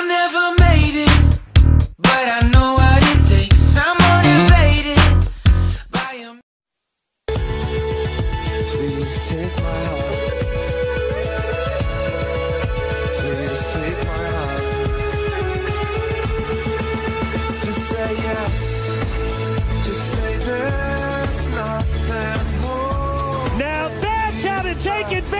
I never made it, but I know by. Please take my heart. Please take my heart. Just say yes. Just say. Now that's how to take advantage.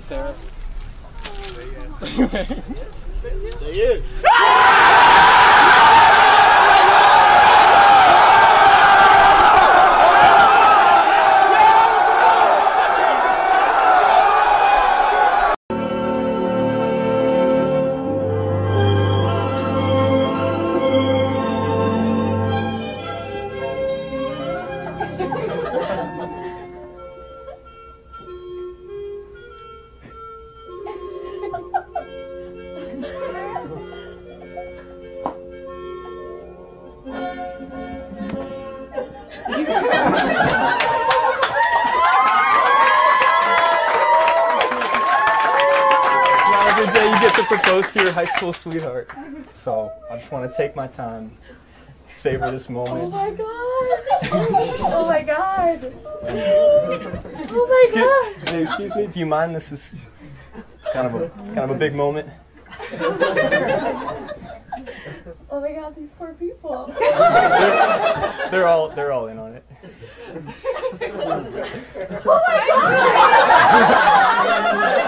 Hey, Sarah. Say yes. Say yes. Not every day you get to propose to your high school sweetheart. So I just want to take my time, savor this moment. Oh my god! Oh my god! Oh my god! Excuse, excuse me. Do you mind? This is it's kind of a kind of a big moment. Oh my god, these poor people. They're all they're all in on it. Oh yeah,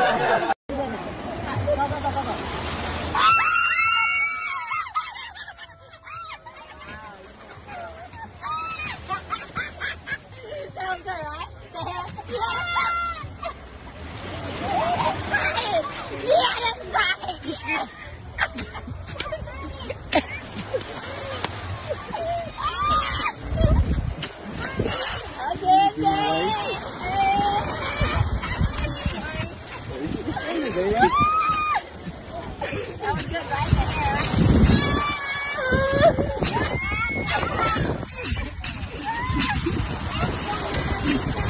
Thank you.